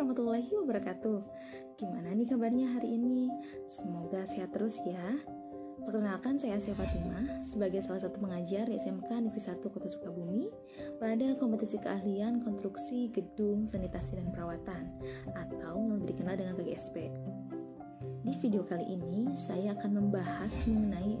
Warahmatullahi wabarakatuh Gimana nih kabarnya hari ini? Semoga sehat terus ya Perkenalkan saya Asia Fatimah sebagai salah satu pengajar di SMK Negeri 1 Kota Sukabumi pada kompetisi keahlian konstruksi gedung sanitasi dan perawatan atau yang lebih dikenal dengan KGSP. Di video kali ini saya akan membahas mengenai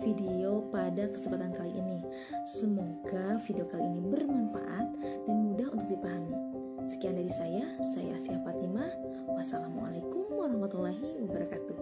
video pada kesempatan kali ini. Semoga video kali ini bermanfaat dan mudah untuk dipahami. Sekian dari saya, saya Asia Fatimah. Wassalamualaikum warahmatullahi wabarakatuh.